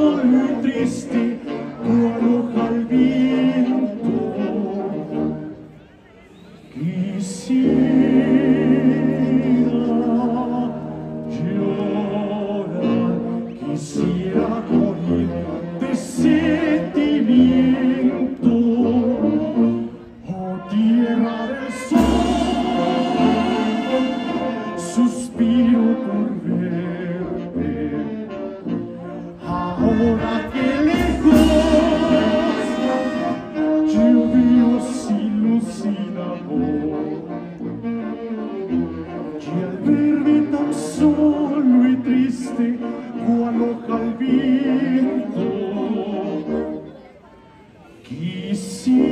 holy. Que se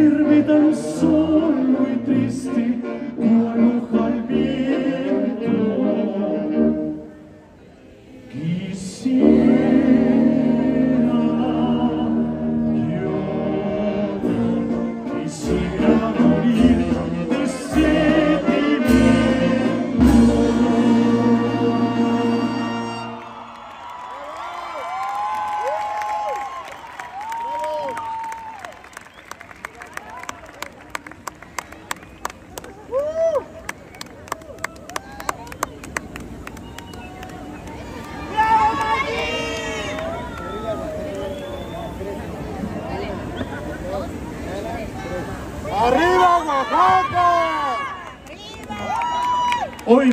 avermi tan solo i tristi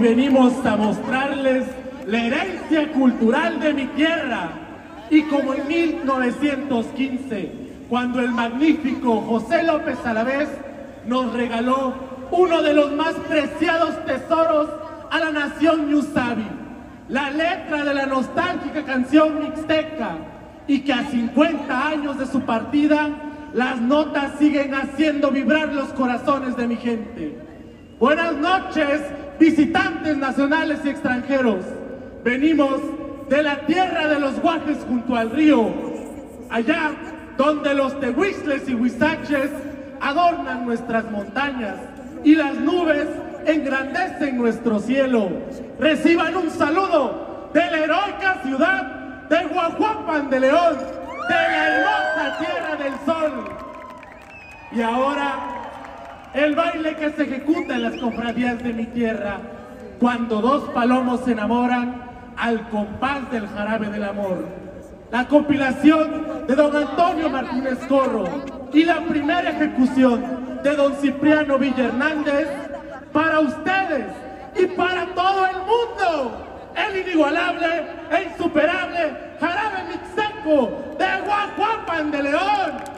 Venimos a mostrarles la herencia cultural de mi tierra. Y como en 1915, cuando el magnífico José López Alavés nos regaló uno de los más preciados tesoros a la nación Ñusabi, la letra de la nostálgica canción mixteca, y que a 50 años de su partida, las notas siguen haciendo vibrar los corazones de mi gente. Buenas noches, visitantes nacionales y extranjeros. Venimos de la tierra de los guajes junto al río, allá donde los tehuistles y huizaches adornan nuestras montañas y las nubes engrandecen nuestro cielo. Reciban un saludo de la heroica ciudad de Guajuapan de León, de la hermosa tierra del sol. Y ahora el baile que se ejecuta en las cofradías de mi tierra, cuando dos palomos se enamoran al compás del jarabe del amor. La compilación de don Antonio Martínez Corro y la primera ejecución de don Cipriano Villa Hernández para ustedes y para todo el mundo. El inigualable e insuperable jarabe mixteco de Guajuapan de León.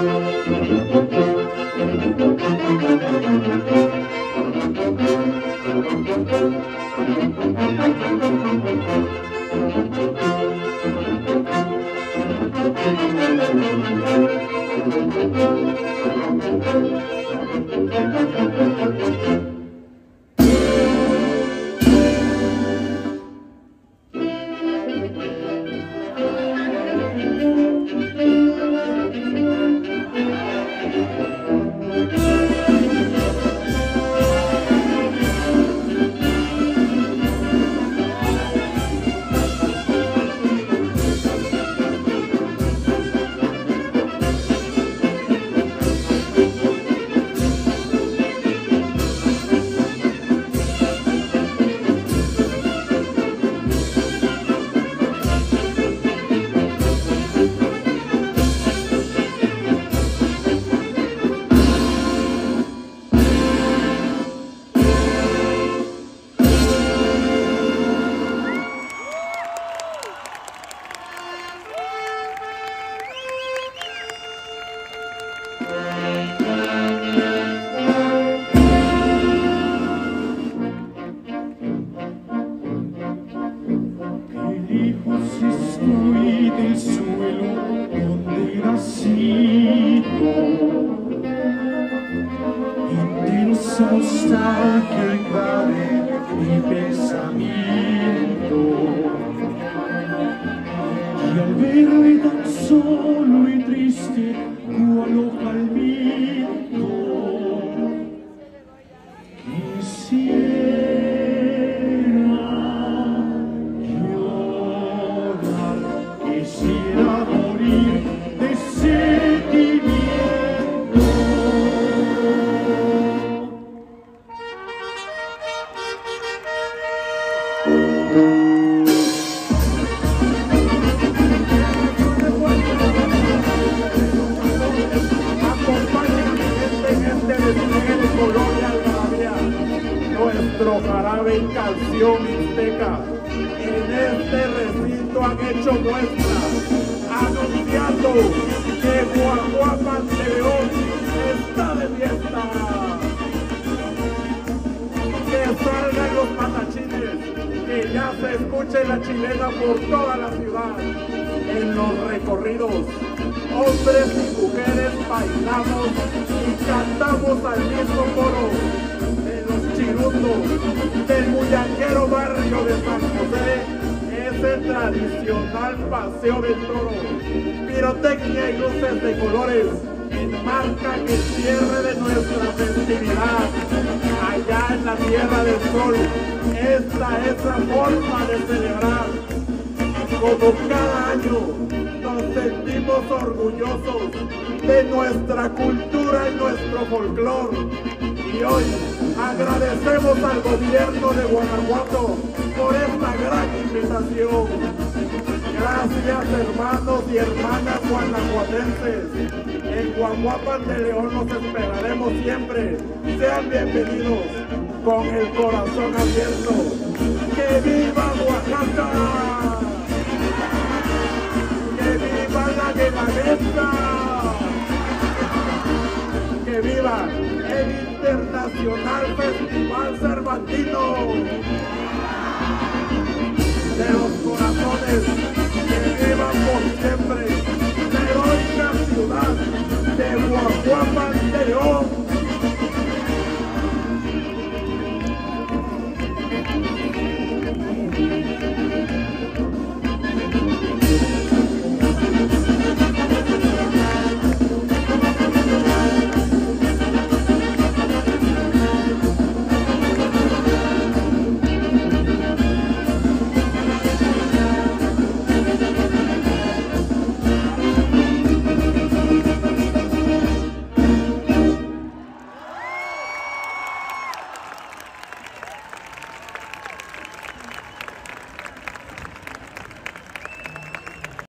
fui del suelo donde nací. Entre los ya se escuche la chilena por toda la ciudad. En los recorridos, hombres y mujeres bailamos y cantamos al mismo coro. En los chirundos del muyanguero barrio de San José, ese tradicional paseo del toro. Pirotecnia y luces de colores enmarcan el cierre de nuestra festividad allá en la Tierra del Sol. Esta es la forma de celebrar. Como cada año nos sentimos orgullosos de nuestra cultura y nuestro folclore. Y hoy agradecemos al gobierno de Guanajuato por esta gran invitación gracias hermanos y hermanas guanajuatenses. En Guaguapan de León nos esperaremos siempre. Sean bienvenidos con el corazón abierto. ¡Que viva Oaxaca! ¡Que viva la guemareta! ¡Que viva el Internacional Festival Cervantino! De los corazones lleva por siempre la heroica ciudad de Guajuapan de León.